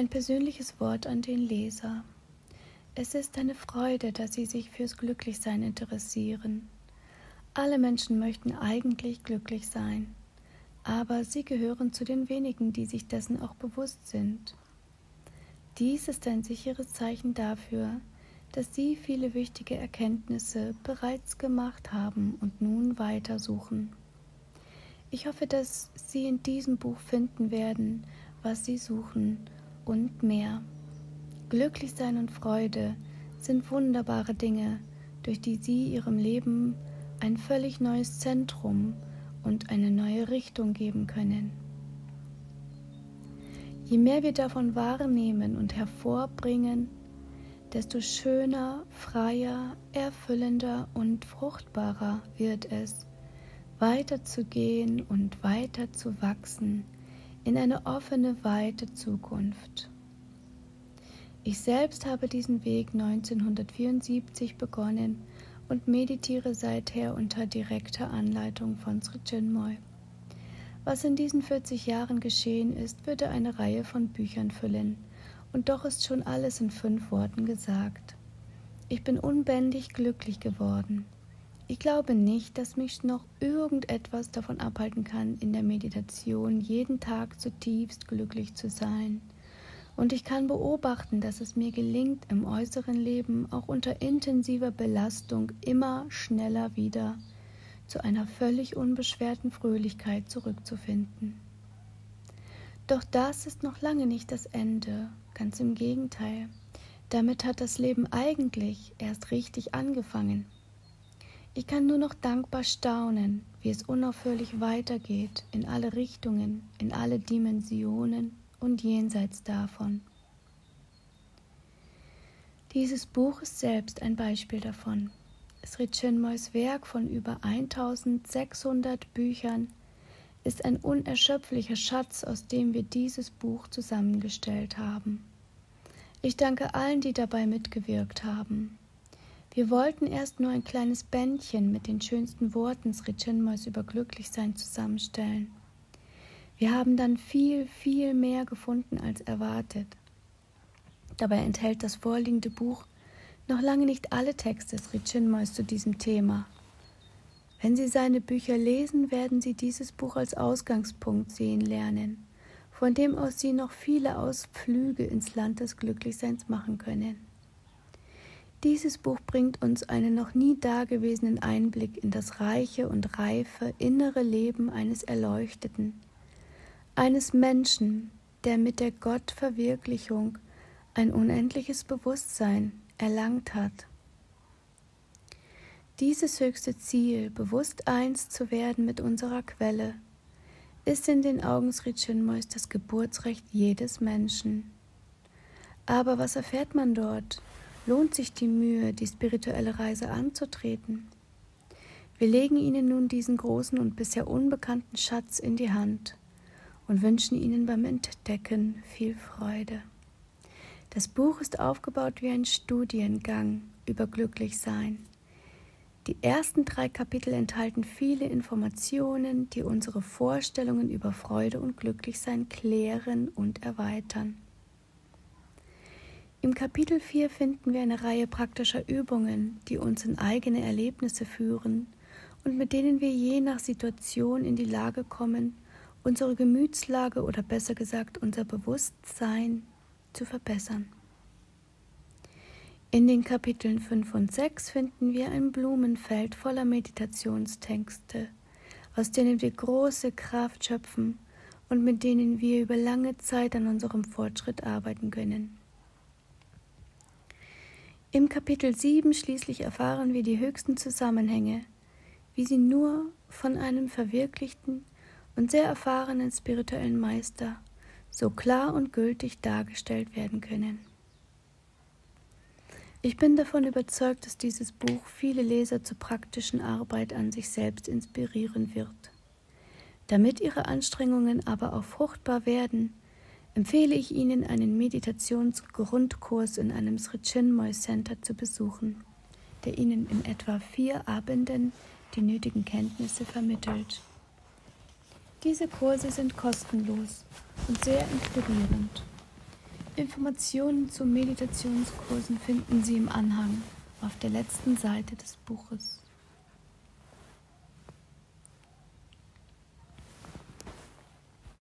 Ein persönliches Wort an den Leser. Es ist eine Freude, dass Sie sich fürs Glücklichsein interessieren. Alle Menschen möchten eigentlich glücklich sein, aber sie gehören zu den wenigen, die sich dessen auch bewusst sind. Dies ist ein sicheres Zeichen dafür, dass Sie viele wichtige Erkenntnisse bereits gemacht haben und nun weitersuchen. Ich hoffe, dass Sie in diesem Buch finden werden, was Sie suchen und mehr. Glücklichsein und Freude sind wunderbare Dinge, durch die Sie Ihrem Leben ein völlig neues Zentrum und eine neue Richtung geben können. Je mehr wir davon wahrnehmen und hervorbringen, desto schöner, freier, erfüllender und fruchtbarer wird es, weiterzugehen und weiter zu wachsen in eine offene, weite Zukunft. Ich selbst habe diesen Weg 1974 begonnen und meditiere seither unter direkter Anleitung von Sri Chinmoy. Was in diesen 40 Jahren geschehen ist, würde eine Reihe von Büchern füllen und doch ist schon alles in fünf Worten gesagt. Ich bin unbändig glücklich geworden. Ich glaube nicht, dass mich noch irgendetwas davon abhalten kann, in der Meditation jeden Tag zutiefst glücklich zu sein. Und ich kann beobachten, dass es mir gelingt, im äußeren Leben auch unter intensiver Belastung immer schneller wieder zu einer völlig unbeschwerten Fröhlichkeit zurückzufinden. Doch das ist noch lange nicht das Ende, ganz im Gegenteil. Damit hat das Leben eigentlich erst richtig angefangen. Ich kann nur noch dankbar staunen, wie es unaufhörlich weitergeht, in alle Richtungen, in alle Dimensionen und jenseits davon. Dieses Buch ist selbst ein Beispiel davon. Sri Chinmoys Werk von über 1600 Büchern ist ein unerschöpflicher Schatz, aus dem wir dieses Buch zusammengestellt haben. Ich danke allen, die dabei mitgewirkt haben. Wir wollten erst nur ein kleines Bändchen mit den schönsten Worten Sri Chinmoys über Glücklichsein zusammenstellen. Wir haben dann viel, viel mehr gefunden als erwartet. Dabei enthält das vorliegende Buch noch lange nicht alle Texte Sri Chinmoys zu diesem Thema. Wenn Sie seine Bücher lesen, werden Sie dieses Buch als Ausgangspunkt sehen lernen, von dem aus Sie noch viele Ausflüge ins Land des Glücklichseins machen können. Dieses Buch bringt uns einen noch nie dagewesenen Einblick in das reiche und reife innere Leben eines Erleuchteten, eines Menschen, der mit der Gottverwirklichung ein unendliches Bewusstsein erlangt hat. Dieses höchste Ziel, bewusst eins zu werden mit unserer Quelle, ist in den Augen Sri Chinmoys das Geburtsrecht jedes Menschen. Aber was erfährt man dort? Lohnt sich die Mühe, die spirituelle Reise anzutreten? Wir legen Ihnen nun diesen großen und bisher unbekannten Schatz in die Hand und wünschen Ihnen beim Entdecken viel Freude. Das Buch ist aufgebaut wie ein Studiengang über Glücklichsein. Die ersten drei Kapitel enthalten viele Informationen, die unsere Vorstellungen über Freude und Glücklichsein klären und erweitern. Im Kapitel 4 finden wir eine Reihe praktischer Übungen, die uns in eigene Erlebnisse führen und mit denen wir je nach Situation in die Lage kommen, unsere Gemütslage oder besser gesagt unser Bewusstsein zu verbessern. In den Kapiteln 5 und 6 finden wir ein Blumenfeld voller Meditationstexte, aus denen wir große Kraft schöpfen und mit denen wir über lange Zeit an unserem Fortschritt arbeiten können. Im Kapitel 7 schließlich erfahren wir die höchsten Zusammenhänge, wie sie nur von einem verwirklichten und sehr erfahrenen spirituellen Meister so klar und gültig dargestellt werden können. Ich bin davon überzeugt, dass dieses Buch viele Leser zur praktischen Arbeit an sich selbst inspirieren wird. Damit ihre Anstrengungen aber auch fruchtbar werden, empfehle ich Ihnen, einen Meditationsgrundkurs in einem Sri Chinmoy Center zu besuchen, der Ihnen in etwa vier Abenden die nötigen Kenntnisse vermittelt. Diese Kurse sind kostenlos und sehr inspirierend. Informationen zu Meditationskursen finden Sie im Anhang auf der letzten Seite des Buches.